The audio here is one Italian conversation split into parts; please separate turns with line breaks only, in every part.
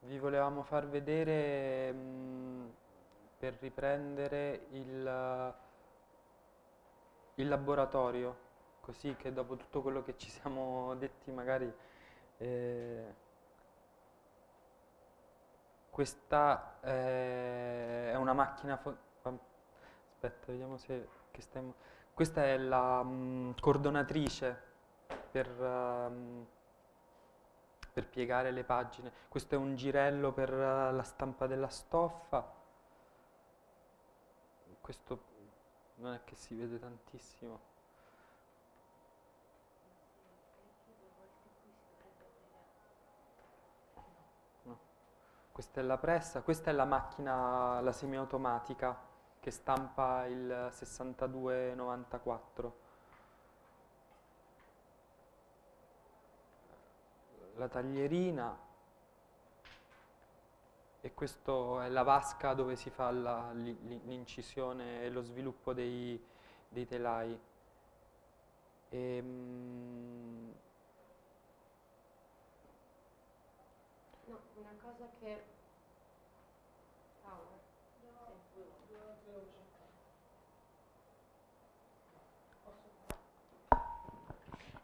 vi volevamo far vedere mh, per riprendere il, il laboratorio, così che dopo tutto quello che ci siamo detti magari eh, questa eh, è una macchina aspetta vediamo se stiamo, questa è la mh, cordonatrice per um, per piegare le pagine. Questo è un girello per uh, la stampa della stoffa. Questo non è che si vede tantissimo. Questa è la pressa, questa è la macchina, la semiautomatica che stampa il 6294. La taglierina e questa è la vasca dove si fa l'incisione e lo sviluppo dei, dei telai. E,
mm, no, una cosa che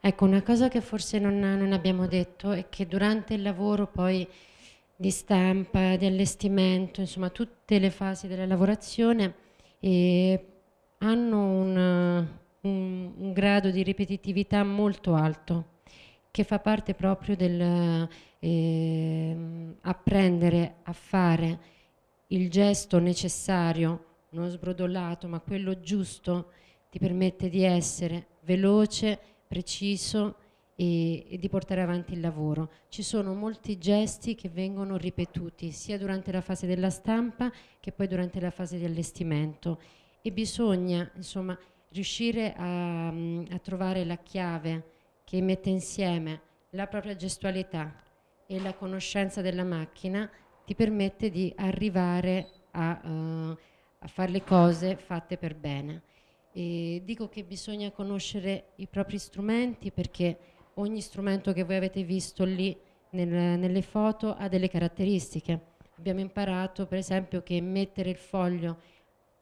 Ecco, una cosa che forse non, non, abbiamo detto è che durante il lavoro poi di stampa, di allestimento, insomma tutte le fasi della lavorazione eh, hanno un, un, un, grado di ripetitività molto alto che fa parte proprio del eh, apprendere a fare il gesto necessario, non sbrodolato, ma quello giusto, ti permette di essere veloce, preciso e, e, di portare avanti il lavoro. Ci sono molti gesti che vengono ripetuti sia durante la fase della stampa che poi durante la fase di allestimento e bisogna insomma riuscire a, a trovare la chiave che mette insieme la propria gestualità e la conoscenza della macchina ti permette di arrivare a, uh, a fare le cose fatte per bene. E dico che bisogna conoscere i propri strumenti perché ogni strumento che voi avete visto lì nel, nelle foto ha delle caratteristiche. Abbiamo imparato per esempio che mettere il foglio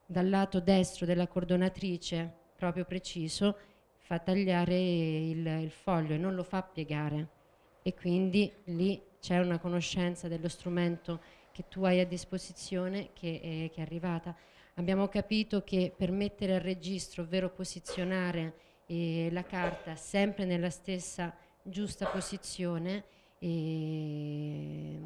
dal lato destro della cordonatrice proprio preciso fa tagliare il, il foglio e non lo fa piegare e quindi lì c'è una conoscenza dello strumento che tu hai a disposizione che è, che è arrivata abbiamo capito che per mettere al registro, ovvero posizionare eh, la carta sempre nella stessa giusta posizione, eh,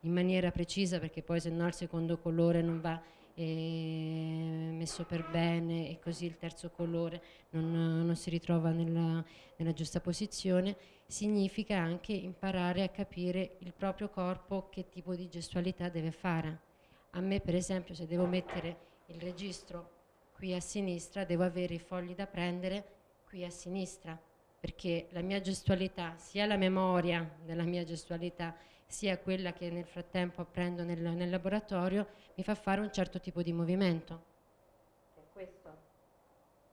in maniera precisa perché poi se no il secondo colore non va eh, messo per bene e così il terzo colore non, non si ritrova nella, nella, giusta posizione, significa anche imparare a capire il proprio corpo che tipo di gestualità deve fare. A me per esempio se devo mettere il registro qui a sinistra devo avere i fogli da prendere qui a sinistra perché la mia gestualità, sia la memoria della mia gestualità, sia quella che nel frattempo apprendo nel, nel laboratorio, mi fa fare un certo tipo di movimento. È questo.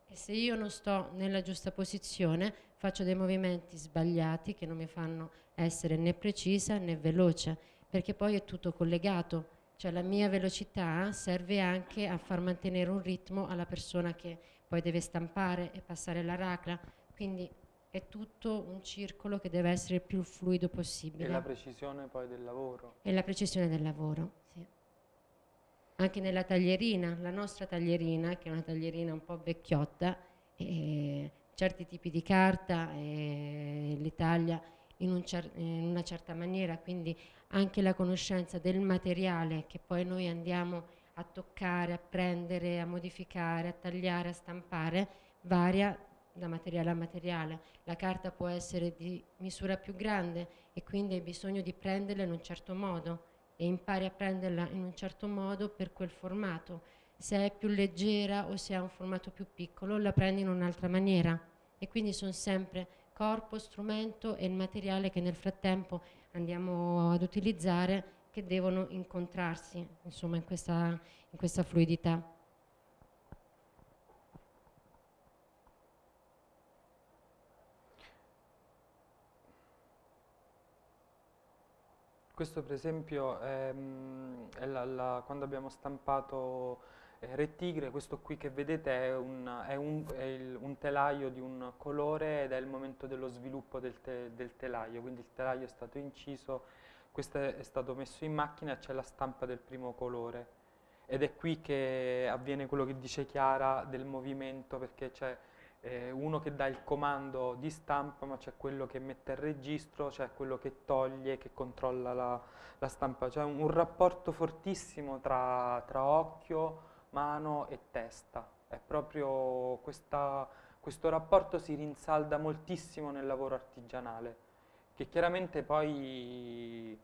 E se io non sto nella giusta posizione, faccio dei movimenti sbagliati che non mi fanno essere né precisa né veloce, perché poi è tutto collegato cioè la mia velocità serve anche a far mantenere un ritmo alla persona che poi deve stampare e passare la racla, quindi è tutto un circolo che deve essere il più fluido possibile.
E la precisione poi del lavoro.
E la precisione del lavoro, sì. Anche nella taglierina, la nostra taglierina, che è una taglierina un po' vecchiotta, certi tipi di carta li taglia in, un cer in una certa maniera, quindi anche la conoscenza del materiale che poi noi andiamo a toccare, a prendere, a modificare, a tagliare, a stampare, varia da materiale a materiale. La carta può essere di misura più grande e quindi hai bisogno di prenderla in un certo modo e impari a prenderla in un certo modo per quel formato. Se è più leggera o se ha un formato più piccolo, la prendi in un'altra maniera. E quindi sono sempre corpo, strumento e il materiale che nel frattempo andiamo ad utilizzare che devono incontrarsi insomma, in, questa, in questa fluidità.
Questo per esempio è, mm, è la- la- quando abbiamo stampato Re Tigre, questo qui che vedete è, un, è un- è il- un telaio di un colore ed è il momento dello sviluppo del, te- del telaio, quindi il telaio è stato inciso, questo è, è stato messo in macchina e c'è la stampa del primo colore. Ed è qui che avviene quello che dice Chiara del movimento, perché c'è eh, uno che dà il comando di stampa, ma c'è quello che mette il registro, c'è quello che toglie, che controlla la, la stampa. C'è un, un rapporto fortissimo tra, tra occhio, mano e testa. È proprio questa, questo rapporto si rinsalda moltissimo nel lavoro artigianale, che chiaramente poi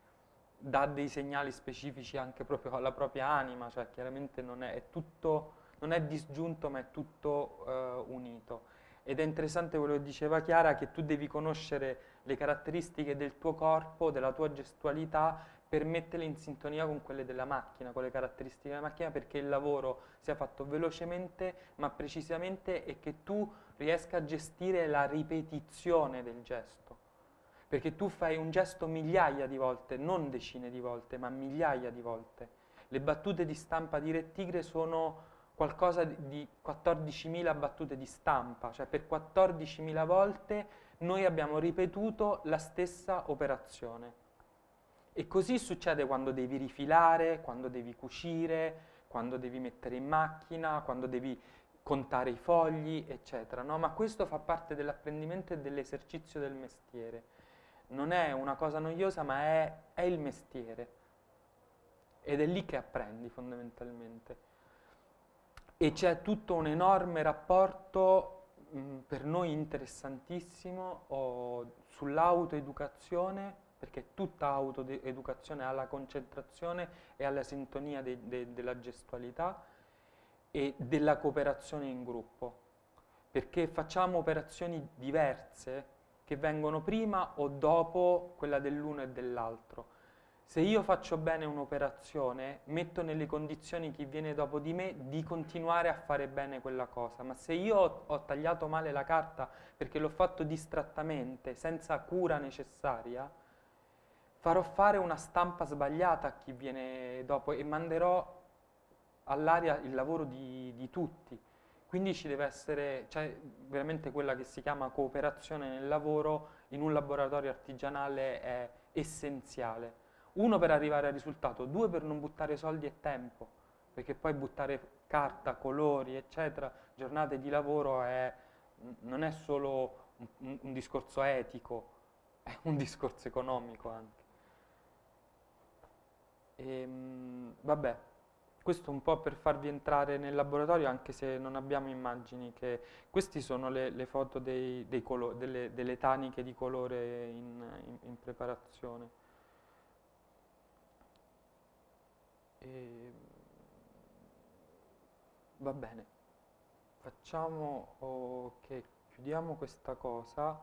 dà dei segnali specifici anche proprio alla propria anima, cioè chiaramente non è, è tutto, non è disgiunto ma è tutto eh, unito. Ed è interessante quello che diceva Chiara, che tu devi conoscere le caratteristiche del tuo corpo, della tua gestualità, per metterle in sintonia con quelle della macchina, con le caratteristiche della macchina, perché il lavoro sia fatto velocemente ma precisamente e che tu riesca a gestire la ripetizione del gesto. Perché tu fai un gesto migliaia di volte, non decine di volte, ma migliaia di volte. Le battute di stampa di rettigre sono qualcosa di 14.000 battute di stampa, cioè per 14.000 volte noi abbiamo ripetuto la stessa operazione. E così succede quando devi rifilare, quando devi cucire, quando devi mettere in macchina, quando devi contare i fogli, eccetera. No? Ma questo fa parte dell'apprendimento e dell'esercizio del mestiere. Non è una cosa noiosa, ma è, è il mestiere. Ed è lì che apprendi fondamentalmente e c'è tutto un enorme rapporto mh, per noi interessantissimo sull'autoeducazione, perché tutta autoeducazione ha la concentrazione e alla sintonia de, de, della gestualità e della cooperazione in gruppo, perché facciamo operazioni diverse che vengono prima o dopo quella dell'uno e dell'altro. Se io faccio bene un'operazione, metto nelle condizioni chi viene dopo di me di continuare a fare bene quella cosa, ma se io ho, ho tagliato male la carta perché l'ho fatto distrattamente, senza cura necessaria, farò fare una stampa sbagliata a chi viene dopo e manderò all'aria il lavoro di, di tutti. Quindi ci deve essere, cioè veramente quella che si chiama cooperazione nel lavoro in un laboratorio artigianale è essenziale. Uno per arrivare al risultato, due per non buttare soldi e tempo, perché poi buttare carta, colori, eccetera, giornate di lavoro è, non è solo un, un discorso etico, è un discorso economico anche. Ehm, vabbè, questo un po' per farvi entrare nel laboratorio, anche se non abbiamo immagini che... Queste sono le, le foto dei, dei delle, delle, taniche di colore in, in, in preparazione. E... Ehm, va bene, facciamo oh, che chiudiamo questa cosa.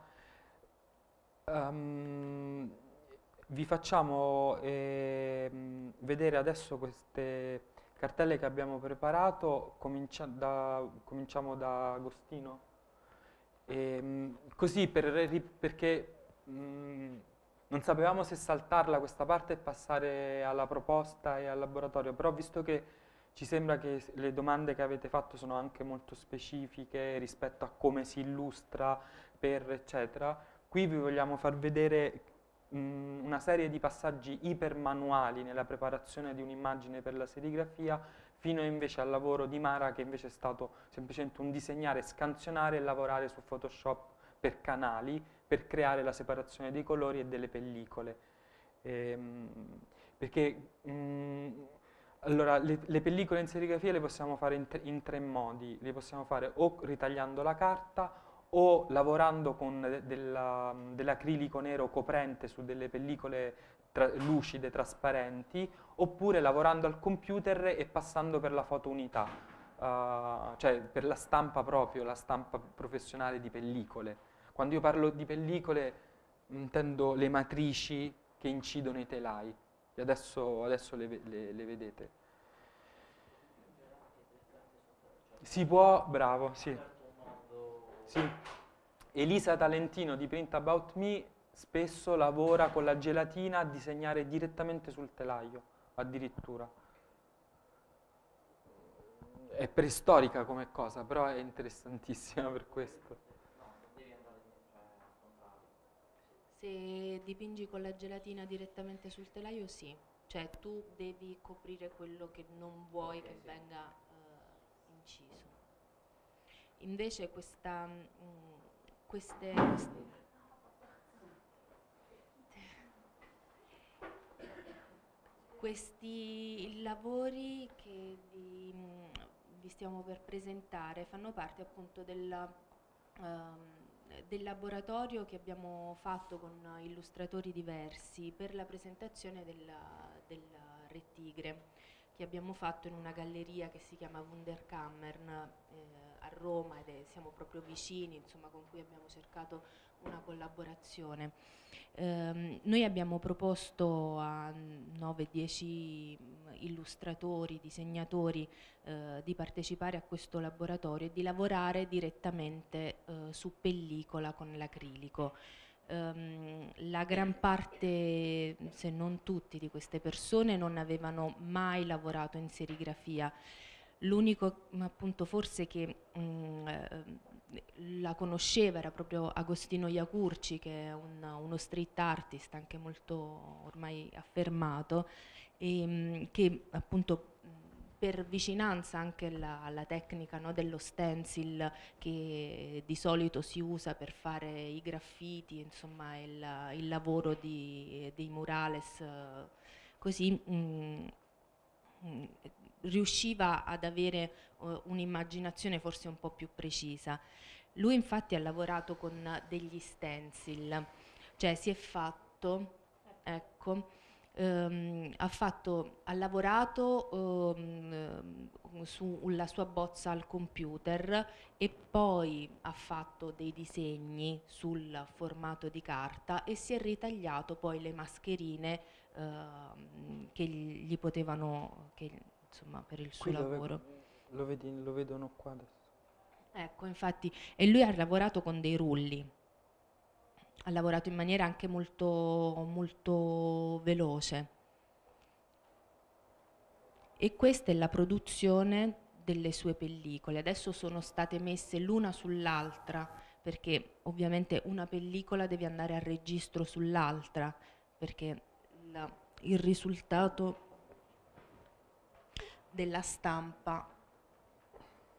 Um, vi facciamo eh, vedere adesso queste cartelle che abbiamo preparato, Comincia da, cominciamo da Agostino. E, ehm, così per, perché mh, mm, non sapevamo se saltarla questa parte e passare alla proposta e al laboratorio, però visto che ci sembra che le domande che avete fatto sono anche molto specifiche rispetto a come si illustra per eccetera, qui vi vogliamo far vedere mh, una serie di passaggi ipermanuali nella preparazione di un'immagine per la serigrafia fino invece al lavoro di Mara che invece è stato semplicemente un disegnare, scansionare e lavorare su Photoshop per canali per creare la separazione dei colori e delle pellicole. Ehm, perché mh, mm, allora, le, le, pellicole in serigrafia le possiamo fare in, in tre modi, le possiamo fare o ritagliando la carta o lavorando con de, della, dell'acrilico nero coprente su delle pellicole tra, lucide, trasparenti, oppure lavorando al computer e passando per la fotounità, uh, cioè per la stampa proprio, la stampa professionale di pellicole. Quando io parlo di pellicole intendo le matrici che incidono i telai, e adesso, adesso le, le, le vedete. Si può, bravo, sì. Sì. Elisa Talentino di Print About Me spesso lavora con la gelatina a disegnare direttamente sul telaio, addirittura. È preistorica come cosa, però è interessantissima per questo.
Se dipingi con la gelatina direttamente sul telaio, sì. Cioè tu devi coprire quello che non vuoi che venga eh, inciso. Invece questa, mh, queste, queste questi lavori che vi, vi, stiamo per presentare fanno parte appunto del, um, del laboratorio che abbiamo fatto con illustratori diversi per la presentazione del, del Re Tigre che abbiamo fatto in una galleria che si chiama Wunderkammern eh, Roma ed è, siamo proprio vicini, insomma, con cui abbiamo cercato una collaborazione. Eh, noi abbiamo proposto a 9-10 illustratori, disegnatori eh, di partecipare a questo laboratorio e di lavorare direttamente eh, su pellicola con l'acrilico. Um, la gran parte, se non tutti, di queste persone non avevano mai lavorato in serigrafia. L'unico appunto forse che um, la conosceva era proprio Agostino Iacurci, che è un, uno street artist anche molto ormai affermato, e, um, che appunto per vicinanza anche alla, tecnica no, dello stencil che di solito si usa per fare i graffiti, insomma il, il lavoro di, dei murales, così mh, mm, mh, mm, riusciva ad avere uh, un'immaginazione forse un po' più precisa. Lui infatti ha lavorato con degli stencil, cioè si è fatto, ecco, ehm, ha, fatto, ha, lavorato ehm, sulla sua bozza al computer e poi ha fatto dei disegni sul formato di carta e si è ritagliato poi le mascherine ehm, che gli potevano, che, insomma, per il suo
Qui
lavoro.
Lo, vedi, lo vedono qua adesso.
Ecco, infatti, e lui ha lavorato con dei rulli ha lavorato in maniera anche molto, molto veloce. E questa è la produzione delle sue pellicole. Adesso sono state messe l'una sull'altra perché ovviamente una pellicola deve andare a registro sull'altra perché la, il risultato della stampa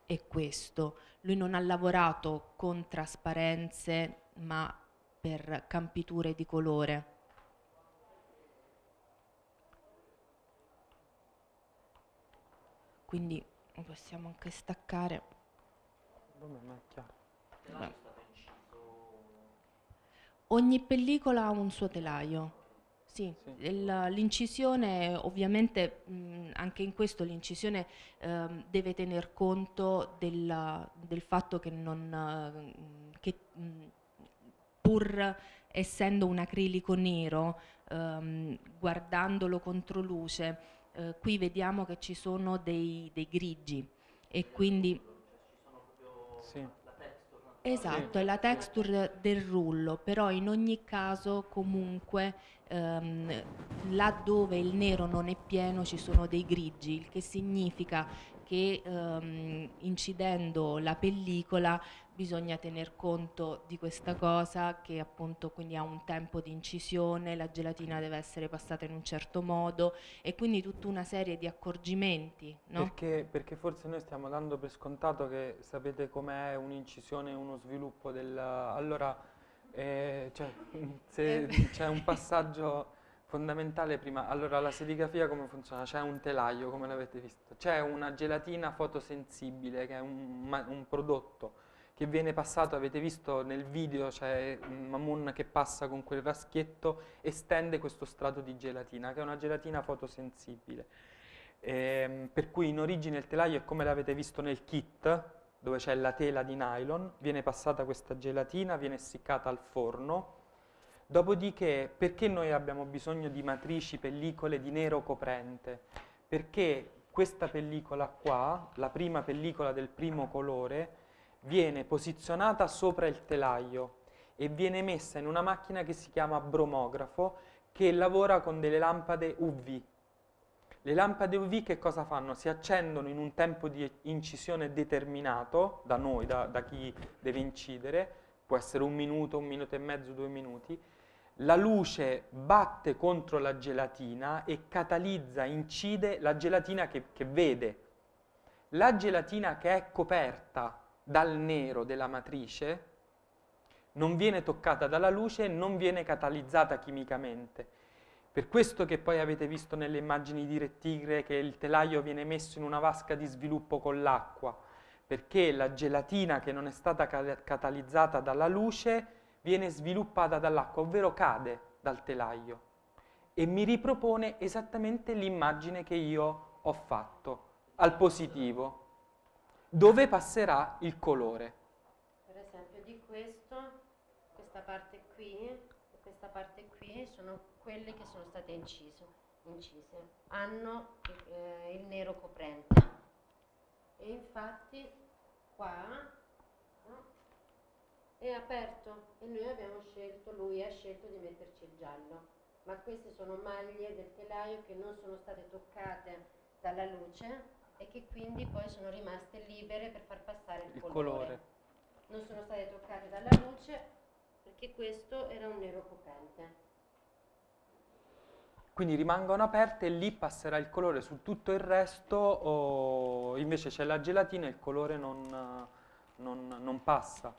è questo. Lui non ha lavorato con trasparenze ma per campiture di colore. Quindi possiamo anche staccare. Ogni pellicola ha un suo telaio. Sì, sì. l'incisione ovviamente mh, anche in questo l'incisione eh, deve tener conto del, del fatto che, non, che mh, pur essendo un acrilico nero, ehm, guardandolo contro luce, eh, qui vediamo che ci sono dei, dei grigi e quindi... Sì. Esatto, è la texture del rullo, però in ogni caso comunque ehm, laddove il nero non è pieno ci sono dei grigi, il che significa che ehm, incidendo la pellicola bisogna tener conto di questa cosa che appunto quindi ha un tempo di incisione, la gelatina deve essere passata in un certo modo e quindi tutta una serie di accorgimenti. No?
Perché, perché forse noi stiamo dando per scontato che sapete com'è un'incisione e uno sviluppo del... Allora, eh, cioè, se c'è un passaggio fondamentale prima. Allora, la serigrafia come funziona? C'è un telaio, come l'avete visto, c'è una gelatina fotosensibile che è un, un prodotto che viene passato, avete visto nel video, c'è Mamun che passa con quel raschietto e stende questo strato di gelatina, che è una gelatina fotosensibile. Ehm, per cui in origine il telaio è come l'avete visto nel kit, dove c'è la tela di nylon, viene passata questa gelatina, viene essiccata al forno, dopodiché perché noi abbiamo bisogno di matrici, pellicole di nero coprente? Perché questa pellicola qua, la prima pellicola del primo colore, viene posizionata sopra il telaio e viene messa in una macchina che si chiama bromografo che lavora con delle lampade UV. Le lampade UV che cosa fanno? Si accendono in un tempo di incisione determinato da noi, da, da chi deve incidere, può essere un minuto, un minuto e mezzo, due minuti, la luce batte contro la gelatina e catalizza, incide la gelatina che, che, vede. La gelatina che è coperta dal nero della matrice non viene toccata dalla luce e non viene catalizzata chimicamente. Per questo che poi avete visto nelle immagini di rettigre che il telaio viene messo in una vasca di sviluppo con l'acqua, perché la gelatina che non è stata catalizzata dalla luce viene sviluppata dall'acqua, ovvero cade dal telaio e mi ripropone esattamente l'immagine che io ho fatto al positivo, dove passerà il colore.
Per esempio di questo, questa parte qui e questa parte qui sono quelle che sono state incise, incise. hanno eh, il nero coprente e infatti qua è aperto e noi abbiamo scelto, lui ha scelto di metterci il giallo, ma queste sono maglie del telaio che non sono state toccate dalla luce e che quindi poi sono rimaste libere per far passare il,
il
colore.
colore.
Non sono state toccate dalla luce perché questo era un nero coprente.
Quindi rimangono aperte e lì passerà il colore su tutto il resto, o invece c'è la gelatina e il colore non, non, non passa.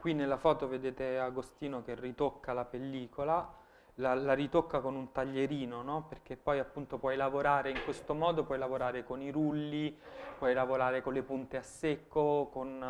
Qui nella foto vedete Agostino che ritocca la pellicola, la, la ritocca con un taglierino, no? perché poi appunto puoi lavorare in questo modo, puoi lavorare con i rulli, puoi lavorare con le punte a secco, con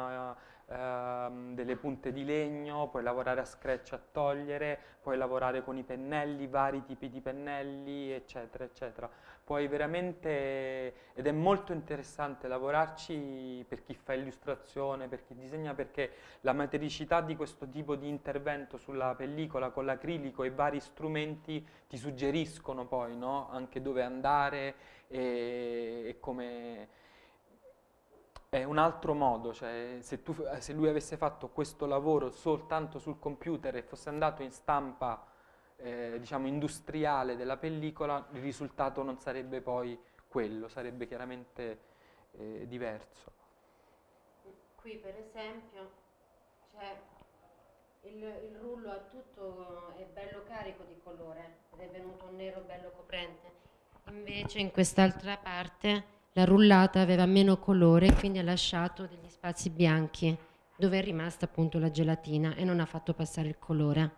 uh, delle punte di legno, puoi lavorare a scratch a togliere, puoi lavorare con i pennelli, vari tipi di pennelli, eccetera, eccetera puoi veramente, ed è molto interessante lavorarci per chi fa illustrazione, per chi disegna, perché la matericità di questo tipo di intervento sulla pellicola con l'acrilico e vari strumenti ti suggeriscono poi no? anche dove andare e, e come è un altro modo, cioè se, tu, se, lui avesse fatto questo lavoro soltanto sul computer e fosse andato in stampa eh, diciamo industriale della pellicola, il risultato non sarebbe poi quello, sarebbe chiaramente eh, diverso.
Qui per esempio c'è il, il, rullo a tutto è bello carico di colore ed è venuto un nero bello coprente. Invece in quest'altra parte la rullata aveva meno colore e quindi ha lasciato degli spazi bianchi dove è rimasta appunto la gelatina e non ha fatto passare il colore.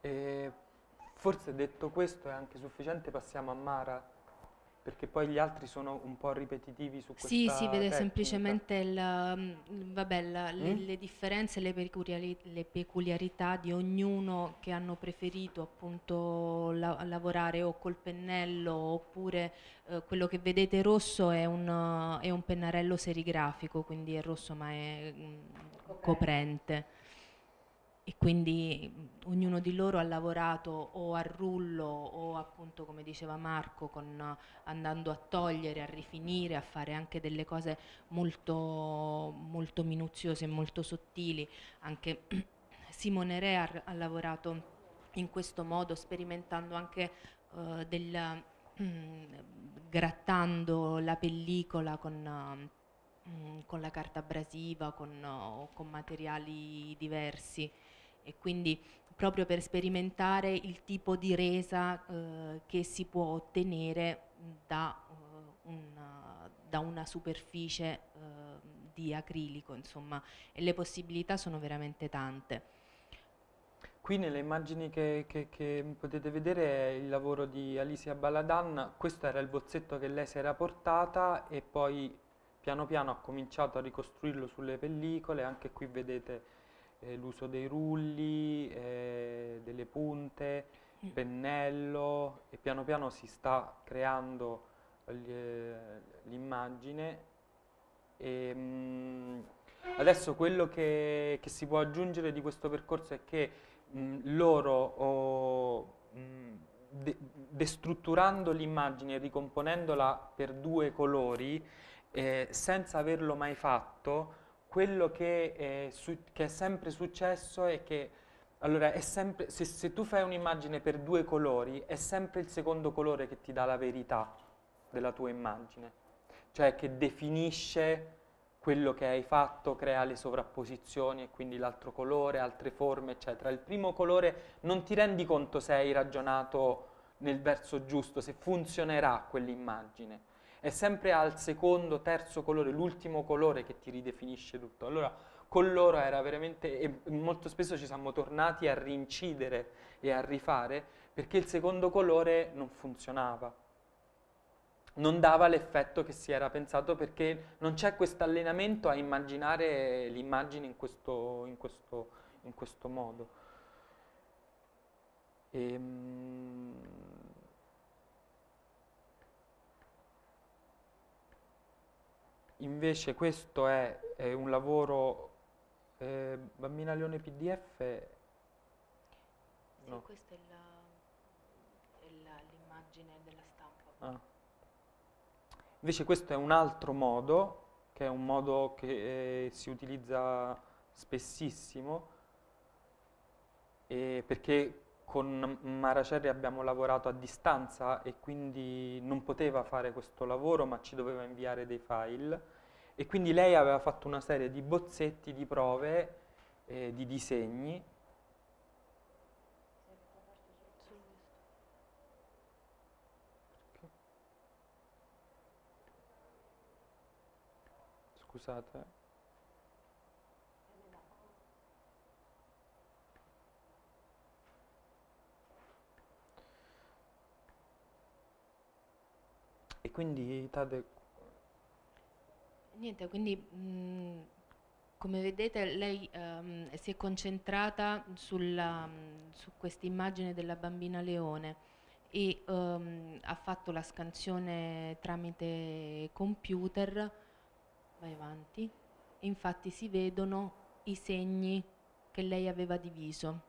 E forse detto questo è anche sufficiente, passiamo a Mara, perché poi gli altri sono un po' ripetitivi su questa
Sì, si vede
tecnica.
semplicemente il, mm, vabbè, la, le,
Mm?
le differenze, le, peculiari- le peculiarità di ognuno che hanno preferito appunto la- lavorare o col pennello oppure eh, quello che vedete rosso è un, è un pennarello serigrafico, quindi è rosso ma è mm, coprente e quindi ognuno di loro ha lavorato o a rullo o appunto come diceva Marco con, andando a togliere, a rifinire, a fare anche delle cose molto, molto minuziose molto sottili. Anche Simone Re ha, ha lavorato in questo modo, sperimentando anche uh, del, mm, grattando la pellicola con, uh, con la carta abrasiva, con, con materiali diversi e quindi proprio per sperimentare il tipo di resa eh, che si può ottenere da, uh, una, da una, superficie uh, di acrilico, insomma, e le possibilità sono veramente tante.
Qui nelle immagini che, che, che, potete vedere è il lavoro di Alicia Baladan, questo era il bozzetto che lei si era portata e poi piano piano ha cominciato a ricostruirlo sulle pellicole, anche qui vedete eh, l'uso dei rulli, eh, delle punte, mm. pennello e piano piano si sta creando l'immagine e, mh, Adesso quello che, che si può aggiungere di questo percorso è che mh, loro oh, mh, de- destrutturando l'immagine e ricomponendola per due colori, eh, senza averlo mai fatto, quello che è, su- che è sempre successo è che allora, è sempre, se, se tu fai un'immagine per due colori, è sempre il secondo colore che ti dà la verità della tua immagine, cioè che definisce quello che hai fatto, crea le sovrapposizioni e quindi l'altro colore, altre forme, eccetera. Il primo colore non ti rendi conto se hai ragionato nel verso giusto, se funzionerà quell'immagine. È sempre al secondo, terzo colore, l'ultimo colore che ti ridefinisce tutto. Allora, con loro era veramente, e molto spesso ci siamo tornati a rincidere e a rifare perché il secondo colore non funzionava, non dava l'effetto che si era pensato perché non c'è questo allenamento a immaginare l'immagine in questo, in in questo modo. Ehm, invece questo è, è un lavoro eh, Bambina Leone PDF?
Sì,
no.
questa è, l'immagine della stampa.
Ah. Invece questo è un altro modo, che è un modo che eh, si utilizza spessissimo, eh, perché con Maracerri abbiamo lavorato a distanza e quindi non poteva fare questo lavoro, ma ci doveva inviare dei file e quindi lei aveva fatto una serie di bozzetti di prove, eh, di disegni. Scusate. E quindi Tade
Niente, quindi mh, come vedete lei um, si è concentrata sulla, um, su questa immagine della bambina leone e um, ha fatto la scansione tramite computer, vai avanti, e infatti si vedono i segni che lei aveva diviso.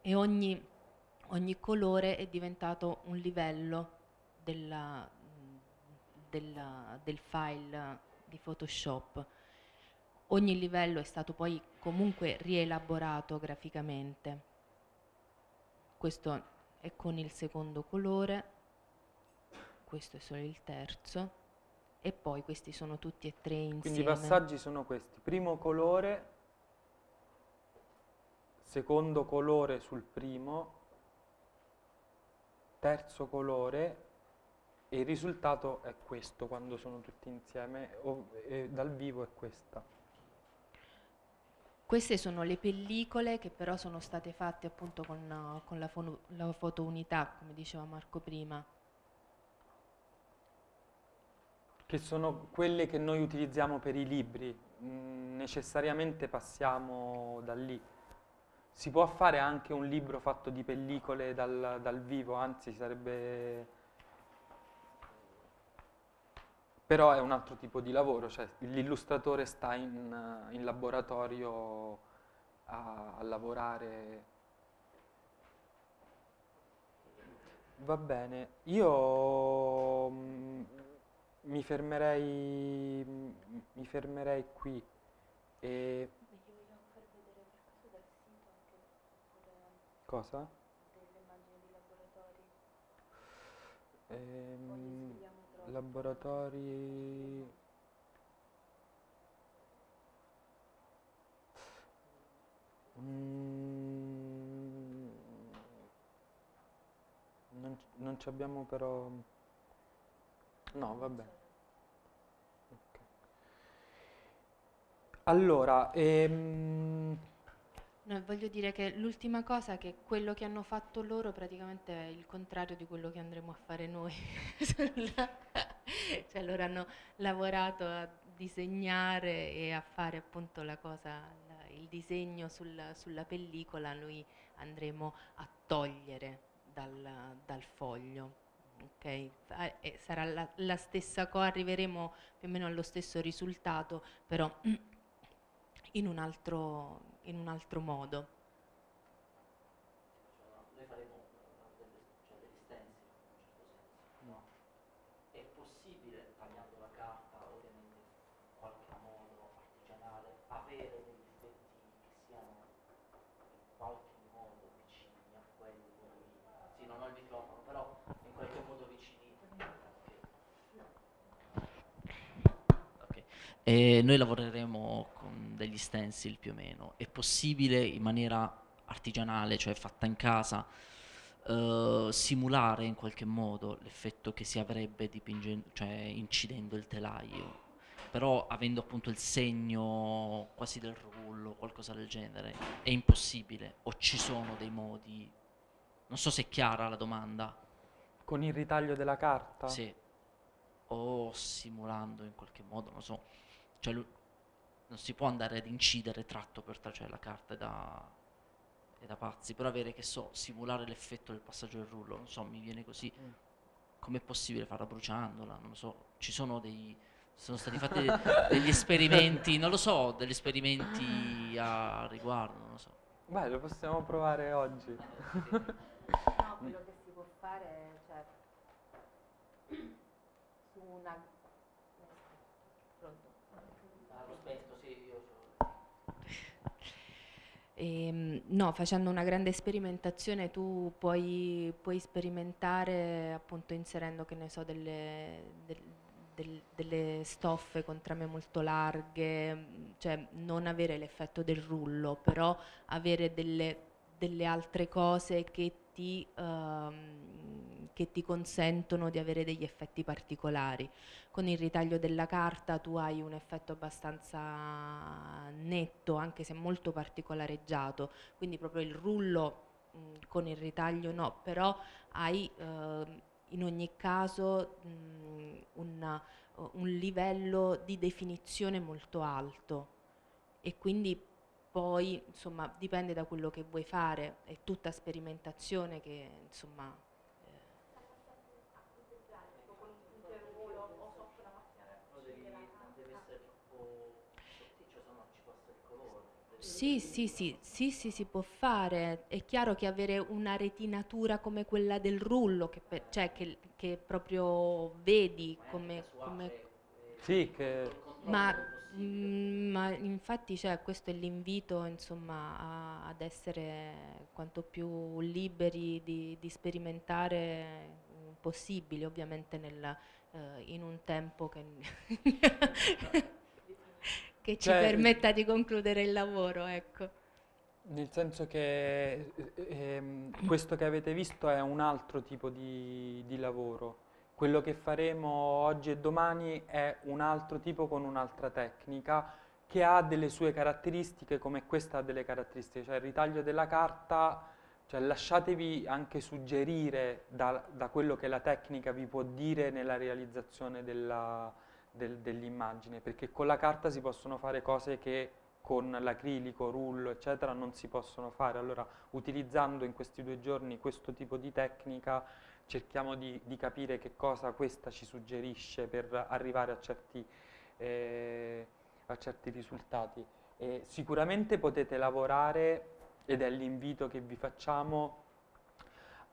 E ogni, ogni colore è diventato un livello della, del, del file di Photoshop. Ogni livello è stato poi comunque rielaborato graficamente. Questo è con il secondo colore, questo è solo il terzo e poi questi sono tutti e tre insieme.
Quindi i passaggi sono questi. Primo colore, secondo colore sul primo, terzo colore e il risultato è questo quando sono tutti insieme, o, dal vivo è questa.
Queste sono le pellicole che però sono state fatte appunto con, con la, fono, la fotounità, come diceva Marco prima.
Che sono quelle che noi utilizziamo per i libri, mm, necessariamente passiamo da lì. Si può fare anche un libro fatto di pellicole dal, dal vivo, anzi sarebbe però è un altro tipo di lavoro, cioè l'illustratore sta in, in laboratorio a, a, lavorare. Va bene, io mm, mi fermerei, mi fermerei qui. E... Cosa? Delle immagini di laboratori. Ehm, laboratori mm, non, non ci abbiamo però no vabbè okay. allora ehm,
No, voglio dire che l'ultima cosa è che quello che hanno fatto loro praticamente è il contrario di quello che andremo a fare noi. cioè loro hanno lavorato a disegnare e a fare appunto la cosa, il disegno sul, sulla pellicola, noi andremo a togliere dal, dal foglio ok? Eh, sarà la, la stessa cosa, arriveremo più o meno allo stesso risultato, però in un altro, in un altro modo.
E noi lavoreremo con degli stencil più o meno. È possibile in maniera artigianale, cioè fatta in casa, uh, simulare in qualche modo l'effetto che si avrebbe cioè incidendo il telaio, però avendo appunto il segno quasi del rullo, qualcosa del genere. È impossibile o ci sono dei modi? Non so se è chiara la domanda.
Con il ritaglio della carta?
Sì. O simulando in qualche modo, non so cioè non si può andare ad incidere tratto per tratto, cioè la carta è da, è da pazzi, però avere che so, simulare l'effetto del passaggio del rullo, non so, mi viene così, mm. com'è possibile farla bruciandola, non lo so, ci sono dei, sono stati fatti degli esperimenti, non lo so, degli esperimenti a riguardo, non lo so.
Beh, lo possiamo provare oggi.
no, quello che si può fare, cioè, su una E, ehm, no, facendo una grande sperimentazione tu puoi, puoi sperimentare appunto inserendo, che ne so, delle, del, del, delle stoffe con trame molto larghe, cioè non avere l'effetto del rullo, però avere delle, delle altre cose che ti, um, che ti consentono di avere degli effetti particolari. Con il ritaglio della carta tu hai un effetto abbastanza netto, anche se molto particolareggiato, quindi proprio il rullo mh, con il ritaglio no, però hai eh, in ogni caso mh, una, un livello di definizione molto alto. E quindi poi insomma dipende da quello che vuoi fare, è tutta sperimentazione che insomma Sì, sì, sì, sì, sì, si può fare. È chiaro che avere una retinatura come quella del rullo, che, per, cioè che, che proprio vedi come... come
sì, che...
Ma, mh, mm, ma infatti cioè, questo è l'invito insomma, a, ad essere quanto più liberi di, di sperimentare possibile, ovviamente nel, eh, in un tempo che... che ci cioè, permetta di concludere il lavoro, ecco.
Nel senso che eh, questo che avete visto è un altro tipo di, di, lavoro. Quello che faremo oggi e domani è un altro tipo con un'altra tecnica che ha delle sue caratteristiche come questa ha delle caratteristiche, cioè il ritaglio della carta, cioè lasciatevi anche suggerire da, da quello che la tecnica vi può dire nella realizzazione della, del, dell'immagine, perché con la carta si possono fare cose che con l'acrilico, rullo, eccetera, non si possono fare. Allora, utilizzando in questi due giorni questo tipo di tecnica, cerchiamo di, di capire che cosa questa ci suggerisce per arrivare a certi, eh, a certi risultati. E sicuramente potete lavorare, ed è l'invito che vi facciamo,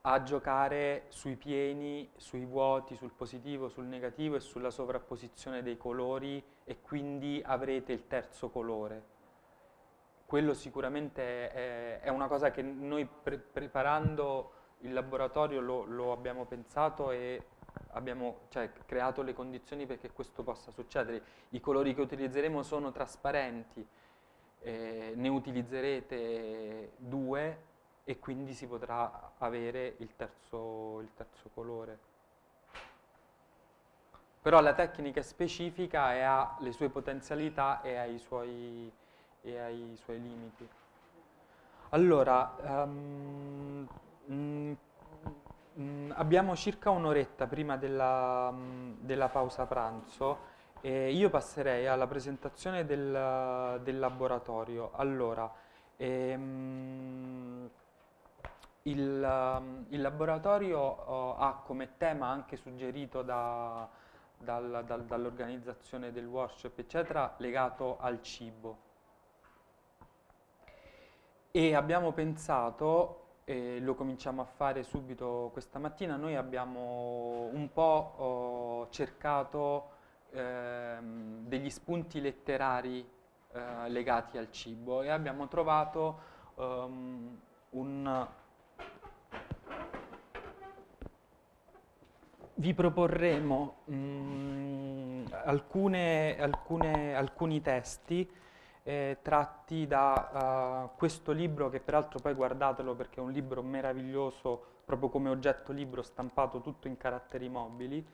a giocare sui pieni, sui vuoti, sul positivo, sul negativo e sulla sovrapposizione dei colori e quindi avrete il terzo colore. Quello sicuramente è, è una cosa che noi pre preparando il laboratorio lo, lo abbiamo pensato e abbiamo cioè, creato le condizioni perché questo possa succedere. I colori che utilizzeremo sono trasparenti, eh, ne utilizzerete due e quindi si potrà avere il terzo, il terzo colore. Però la tecnica specifica e ha le sue potenzialità e ha i suoi, ha i suoi limiti. Allora, um, mm, mm, abbiamo circa un'oretta prima della, mm, della, pausa pranzo e io passerei alla presentazione del, del laboratorio. Allora, ehm, il, um, il laboratorio uh, ha come tema anche suggerito da, dal, dal, dall'organizzazione del workshop, eccetera, legato al cibo. E abbiamo pensato, e lo cominciamo a fare subito questa mattina, noi abbiamo un po' oh, cercato ehm, degli spunti letterari eh, legati al cibo e abbiamo trovato um, un... Vi proporremo um, alcune, alcune, alcuni testi eh, tratti da uh, questo libro che peraltro poi guardatelo perché è un libro meraviglioso proprio come oggetto libro stampato tutto in caratteri mobili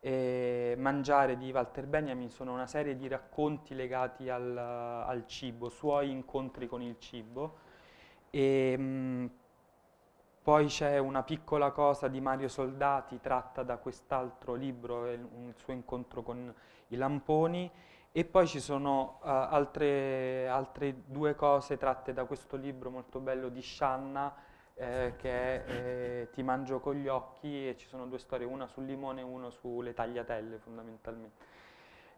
e Mangiare di Walter Benjamin sono una serie di racconti legati al, al cibo, suoi incontri con il cibo. E, mh, poi c'è una piccola cosa di Mario Soldati tratta da quest'altro libro, il, suo incontro con i lamponi. E poi ci sono uh, altre, altre due cose tratte da questo libro molto bello di Shanna, eh, che è eh, Ti mangio con gli occhi e ci sono due storie, una sul limone e una sulle tagliatelle fondamentalmente.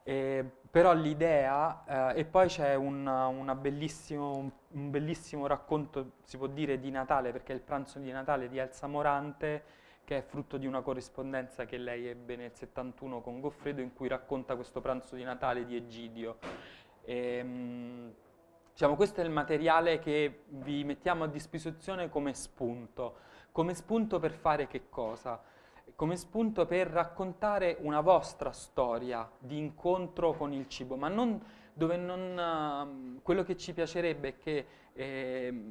Eh, però l'idea, eh, e poi c'è un, bellissimo, un, bellissimo racconto, si può dire, di Natale, perché è il pranzo di Natale di Elsa Morante, che è frutto di una corrispondenza che lei ebbe nel 71 con Goffredo, in cui racconta questo pranzo di Natale di Egidio. E, ehm, Diciamo, questo è il materiale che vi mettiamo a disposizione come spunto. Come spunto per fare che cosa? Come spunto per raccontare una vostra storia di incontro con il cibo, ma non dove non... Uh, quello che ci piacerebbe è che, eh,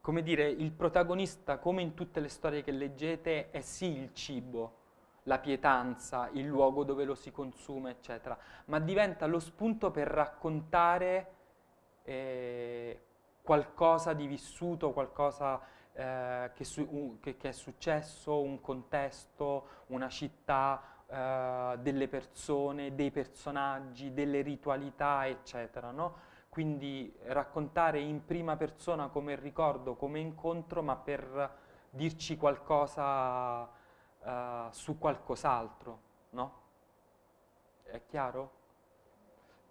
come dire, il protagonista, come in tutte le storie che leggete, è sì il cibo, la pietanza, il luogo dove lo si consuma, eccetera, ma diventa lo spunto per raccontare eh, qualcosa di vissuto, qualcosa eh, che, su, un, che, che, è successo, un contesto, una città, eh, delle persone, dei personaggi, delle ritualità, eccetera. No? Quindi raccontare in prima persona come ricordo, come incontro, ma per dirci qualcosa uh, su qualcos'altro, no? È chiaro?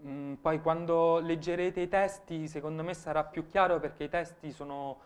Mm, poi quando leggerete i testi, secondo me sarà più chiaro perché i testi sono,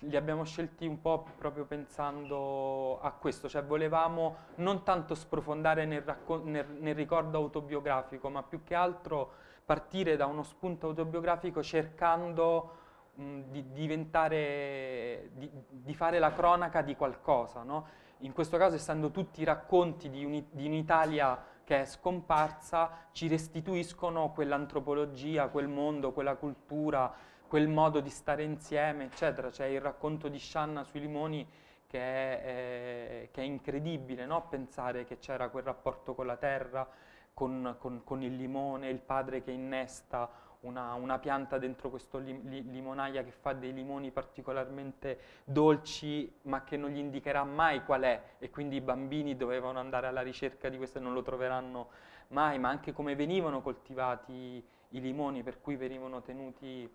li abbiamo scelti un po' proprio pensando a questo, cioè volevamo non tanto sprofondare nel, nel, nel ricordo autobiografico, ma più che altro partire da uno spunto autobiografico cercando mh, di diventare, di, di, fare la cronaca di qualcosa, no? In questo caso essendo tutti racconti di, un, un'Italia che è scomparsa ci restituiscono quell'antropologia, quel mondo, quella cultura, quel modo di stare insieme, eccetera. C'è il racconto di Shanna sui limoni che è, è, che è incredibile, no? pensare che c'era quel rapporto con la terra, con, con, con il limone, il padre che innesta una, una pianta dentro questo li, li, limonaia che fa dei limoni particolarmente dolci ma che non gli indicherà mai qual è e quindi i bambini dovevano andare alla ricerca di questo e non lo troveranno mai, ma anche come venivano coltivati i limoni per cui venivano tenuti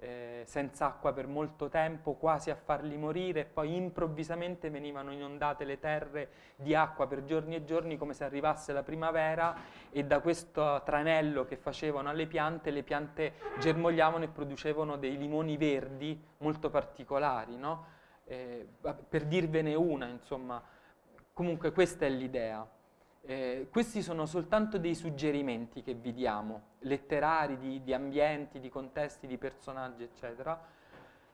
eh, senza acqua per molto tempo, quasi a farli morire, e poi improvvisamente venivano inondate le terre di acqua per giorni e giorni come se arrivasse la primavera e da questo tranello che facevano alle piante, le piante germogliavano e producevano dei limoni verdi molto particolari, no? eh, per dirvene una, insomma, comunque questa è l'idea. Eh, questi sono soltanto dei suggerimenti che vi diamo, letterari, di, di ambienti, di contesti, di personaggi, eccetera,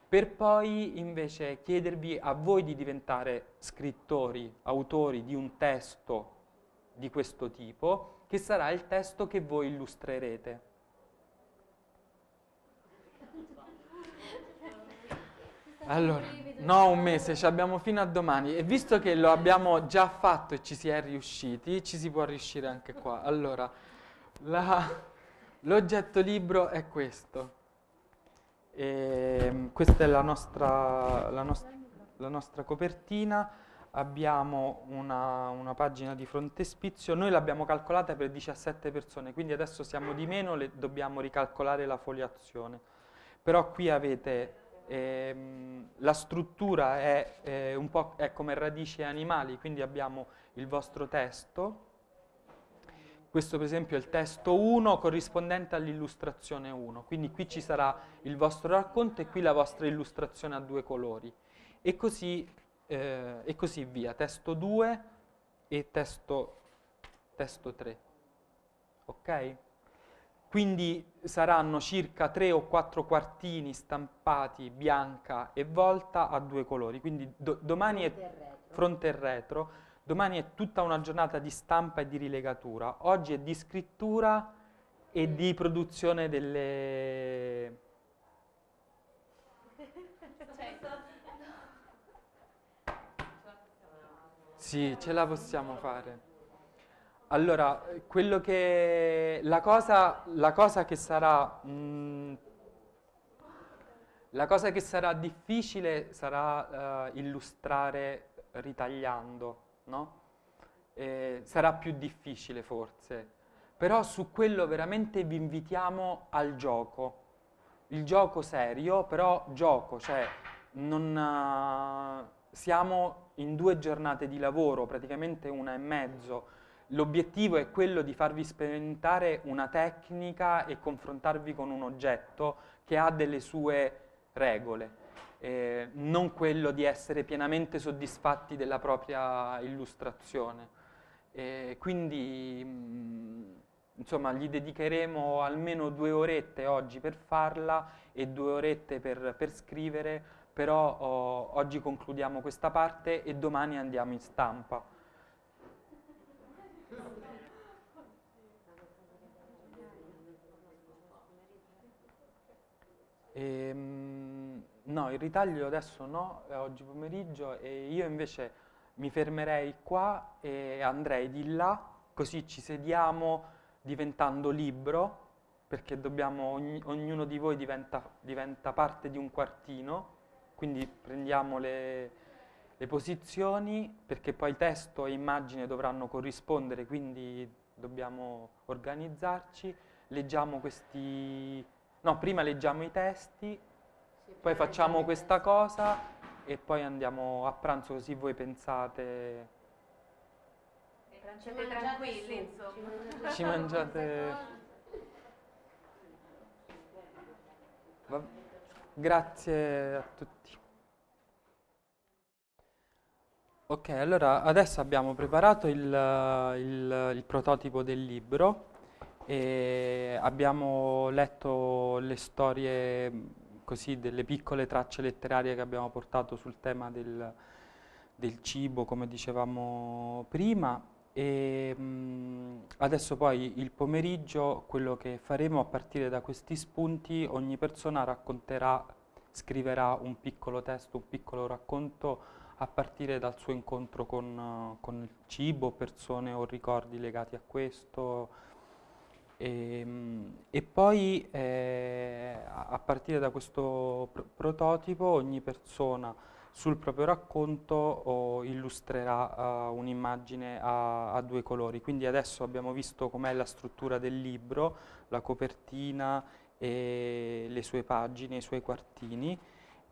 per poi invece chiedervi a voi di diventare scrittori, autori di un testo di questo tipo, che sarà il testo che voi illustrerete. Allora, no, un mese, ci abbiamo fino a domani. E visto che lo abbiamo già fatto e ci si è riusciti, ci si può riuscire anche qua. Allora, l'oggetto libro è questo. E, ehm, questa è la nostra, la, nost- la nostra copertina. Abbiamo una, una, pagina di frontespizio. Noi l'abbiamo calcolata per 17 persone, quindi adesso siamo di meno, le, dobbiamo ricalcolare la foliazione. Però qui avete Ehm, la struttura è, è un po' è come radici animali, quindi abbiamo il vostro testo. Questo per esempio è il testo 1 corrispondente all'illustrazione 1, quindi qui ci sarà il vostro racconto e qui la vostra illustrazione a due colori. E così, eh, e così via, testo 2 e testo, testo 3. Ok? Quindi saranno circa 3 o 4 quartini stampati bianca e volta a due colori. Quindi do- domani è fronte e retro, domani è tutta una giornata di stampa e di rilegatura. Oggi è di scrittura e di produzione delle... Sì, ce la possiamo fare. Allora, che, la, cosa, la cosa che sarà, mh, la cosa che sarà difficile sarà uh, illustrare ritagliando, no? Eh, sarà più difficile forse, però su quello veramente vi invitiamo al gioco, il gioco serio, però gioco, cioè non, uh, siamo in due giornate di lavoro, praticamente una e mezzo, L'obiettivo è quello di farvi sperimentare una tecnica e confrontarvi con un oggetto che ha delle sue regole, eh, non quello di essere pienamente soddisfatti della propria illustrazione. Eh, quindi, mh, mm, insomma, gli dedicheremo almeno due orette oggi per farla e due orette per, per scrivere, però oh, oggi concludiamo questa parte e domani andiamo in stampa. Ehm, no, il ritaglio adesso no, è oggi pomeriggio e io invece mi fermerei qua e andrei di là, così ci sediamo diventando libro, perché dobbiamo, ogni, ognuno di voi diventa, diventa, parte di un quartino, quindi prendiamo le, le posizioni, perché poi testo e immagine dovranno corrispondere, quindi dobbiamo organizzarci, leggiamo questi No, prima leggiamo i testi, sì, poi facciamo questa cosa e poi andiamo a pranzo così voi pensate...
Siete tranquilli, insomma.
Ci mangiate... Va... Grazie a tutti. Ok, allora adesso abbiamo preparato il, il, il prototipo del libro e abbiamo letto le storie così delle piccole tracce letterarie che abbiamo portato sul tema del, del cibo come dicevamo prima. E mh, adesso poi il pomeriggio quello che faremo a partire da questi spunti ogni persona racconterà scriverà un piccolo testo un piccolo racconto a partire dal suo incontro con, con il cibo persone o ricordi legati a questo e, ehm, e poi eh, a partire da questo pr prototipo ogni persona sul proprio racconto oh, illustrerà uh, un'immagine a, a, due colori. Quindi adesso abbiamo visto com'è la struttura del libro, la copertina e le sue pagine, i suoi quartini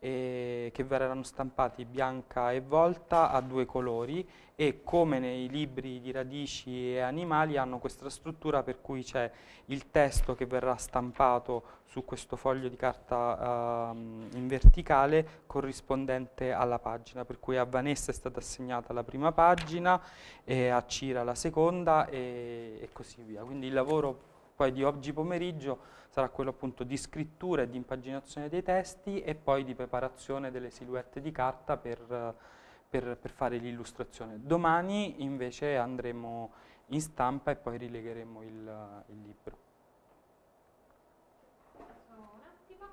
eh, che verranno stampati bianca e volta a due colori e come nei libri di radici e animali hanno questa struttura per cui c'è il testo che verrà stampato su questo foglio di carta uh, in verticale corrispondente alla pagina, per cui a Vanessa è stata assegnata la prima pagina, e a Cira la seconda e, e così via. Quindi il lavoro poi di oggi pomeriggio sarà quello appunto di scrittura e di impaginazione dei testi e poi di preparazione delle silhouette di carta per, per, per fare l'illustrazione. Domani invece andremo in stampa e poi rilegheremo il, il libro.
Un attimo,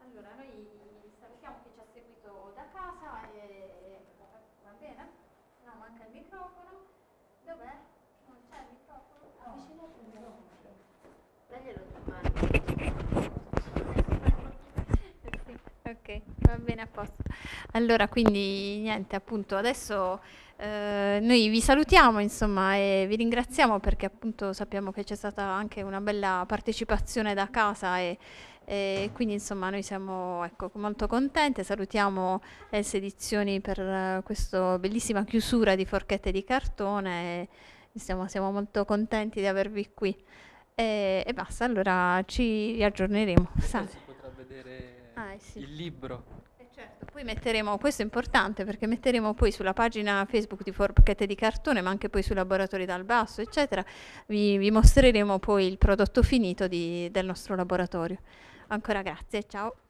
allora noi salutiamo chi ci ha seguito da casa e va bene? No, manca il microfono. Dov'è? Non c'è il microfono? Avvicinato il microfono. Daglielo in mano. Ok, va bene. posto. Allora, quindi niente, appunto, adesso eh, noi vi salutiamo, insomma, e vi ringraziamo perché appunto sappiamo che c'è stata anche una bella partecipazione da casa e, e quindi insomma noi siamo ecco, molto contenti. Salutiamo Else Edizioni per uh, questa bellissima chiusura di forchette di cartone e insomma, siamo molto contenti di avervi qui. E, e basta, allora ci aggiorneremo.
Si potrà vedere ah, eh sì. il libro.
Certo, poi metteremo, questo è importante perché metteremo poi sulla pagina Facebook di Forchette di Cartone, ma anche poi sui laboratori dal basso, eccetera, vi, vi mostreremo poi il prodotto finito di, del nostro laboratorio. Ancora grazie, ciao.